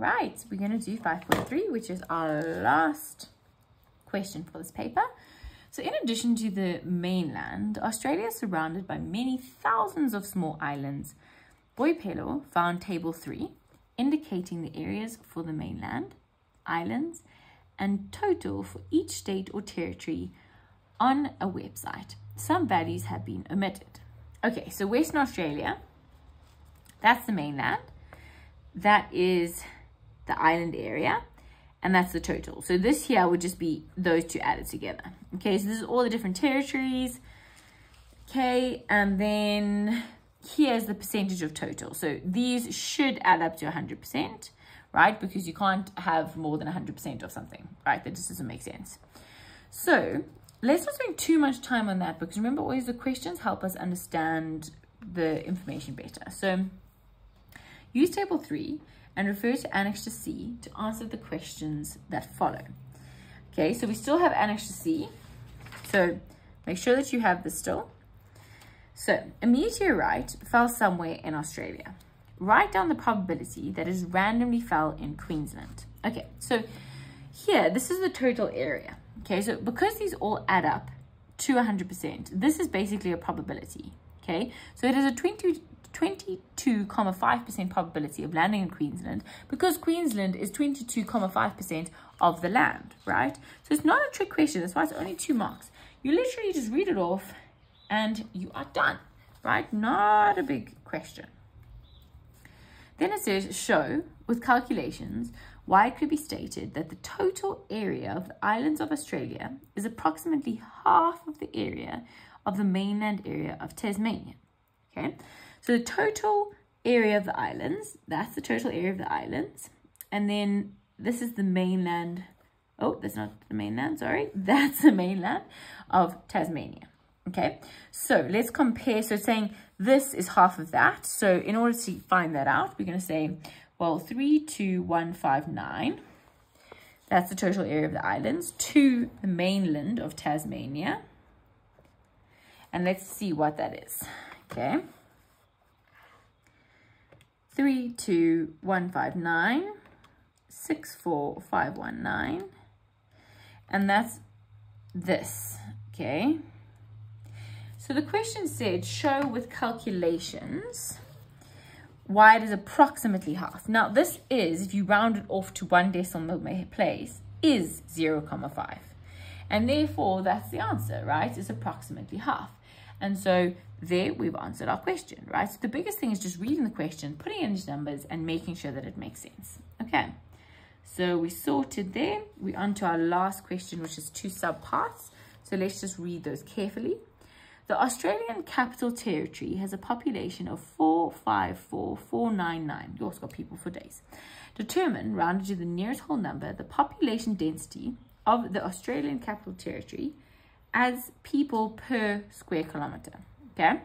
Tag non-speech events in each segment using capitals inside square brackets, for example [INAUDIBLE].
right, we're going to do 5.3, which is our last question for this paper. So in addition to the mainland, Australia is surrounded by many thousands of small islands. Boipelo found table 3, indicating the areas for the mainland, islands, and total for each state or territory on a website. Some values have been omitted. Okay, so Western Australia, that's the mainland. That is the island area and that's the total. So this here would just be those two added together. Okay, so this is all the different territories. Okay, and then here's the percentage of total. So these should add up to 100%, right? Because you can't have more than 100% of something, right? That just doesn't make sense. So let's not spend too much time on that because remember always the questions help us understand the information better. So use table three and refer to Annexure C to answer the questions that follow. Okay, so we still have Annexure C. So make sure that you have this still. So a meteorite fell somewhere in Australia. Write down the probability that it randomly fell in Queensland. Okay, so here, this is the total area. Okay, so because these all add up to 100%, this is basically a probability. Okay, so it is a 20, 22.5% probability of landing in Queensland because Queensland is 22.5% of the land, right? So it's not a trick question. That's why it's only two marks. You literally just read it off and you are done, right? Not a big question. Then it says, show with calculations why it could be stated that the total area of the islands of Australia is approximately half of the area of the mainland area of Tasmania. Okay, so the total area of the islands, that's the total area of the islands. And then this is the mainland. Oh, that's not the mainland, sorry. [LAUGHS] That's the mainland of Tasmania. Okay, so let's compare. So saying this is half of that. So in order to find that out, we're going to say, well, 32159. That's the total area of the islands to the mainland of Tasmania. And let's see what that is. Okay three two one five nine six four five one nine and that's this okay? So the question said show with calculations why it is approximately half. Now this is if you round it off to one decimal place is 0 comma 5 and therefore that's the answer right? It's approximately half and so there we've answered our question, right? So the biggest thing is just reading the question, putting in these numbers and making sure that it makes sense. Okay, so we sorted there. We're on to our last question, which is two subparts. So let's just read those carefully. The Australian Capital Territory has a population of 454,499. You also got people for days. Determine, rounded to the nearest whole number, the population density of the Australian Capital Territory as people per square kilometer okay?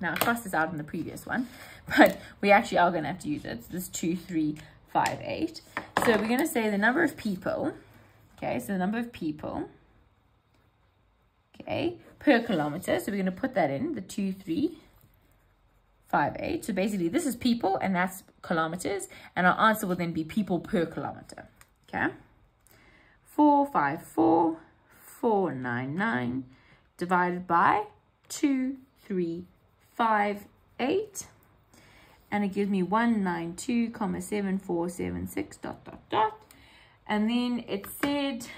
Now, I crossed this out in the previous one, [LAUGHS] but we actually are going to have to use it. So this 2358. So we're going to say the number of people, okay, so the number of people, okay, per kilometer. So we're going to put that in, the 2358. So basically, this is people, and that's kilometers, and our answer will then be people per kilometer, okay? 454, 499 divided by two, three, five, eight. And it gives me 192, comma 7476, dot, dot, dot. And then it said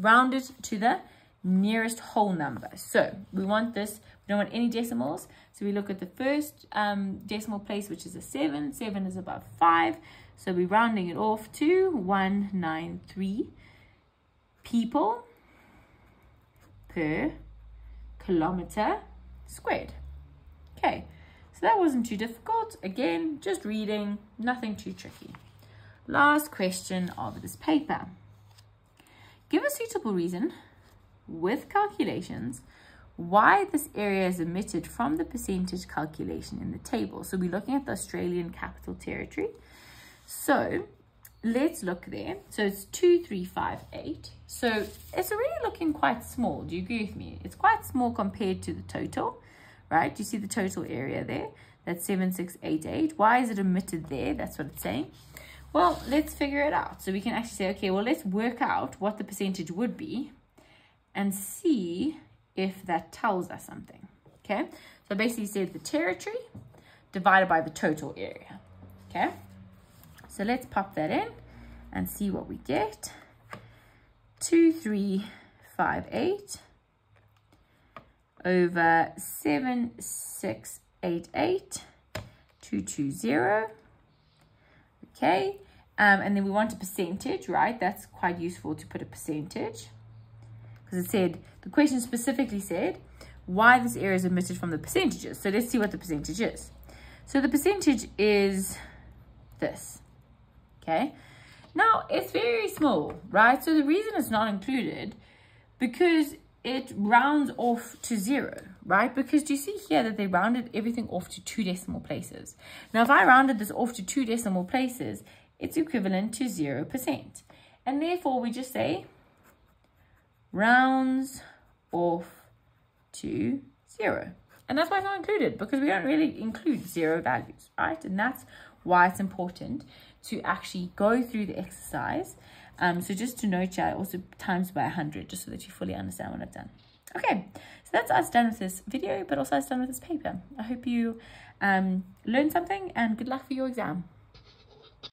round it to the nearest whole number. So we want this, we don't want any decimals. So we look at the first um, decimal place, which is a 7. 7 is above 5. So we're rounding it off to 193 people per kilometer squared. Okay, so that wasn't too difficult. Again, just reading, nothing too tricky. Last question of this paper. Give a suitable reason with calculations why this area is omitted from the percentage calculation in the table. So we're looking at the Australian Capital Territory. So let's look there. So it's 2358. So it's already looking quite small. Do you agree with me? It's quite small compared to the total, right? You see the total area there? That's 7688. Why is it omitted there? That's what it's saying. Well, let's figure it out. So we can actually say, okay, well, let's work out what the percentage would be and see if that tells us something, okay? So basically said the territory divided by the total area, okay? So let's pop that in and see what we get. 2358 over 7688 220 okay um, and then we want a percentage right? That's quite useful to put a percentage. Because it said the question specifically said why this error is omitted from the percentages. So let's see what the percentage is. So the percentage is this okay now it's very small right so the reason it's not included because it rounds off to zero, right? Because do you see here that they rounded everything off to two decimal places? Now, if I rounded this off to two decimal places, it's equivalent to 0%. And therefore, we just say rounds off to zero. And that's why it's not included, because we don't really include zero values, right? And that's why it's important to actually go through the exercise um, so just to note, I also times by 100, just so that you fully understand what I've done. Okay, so that's us done with this video, but also us done with this paper. I hope you um, learned something and good luck for your exam.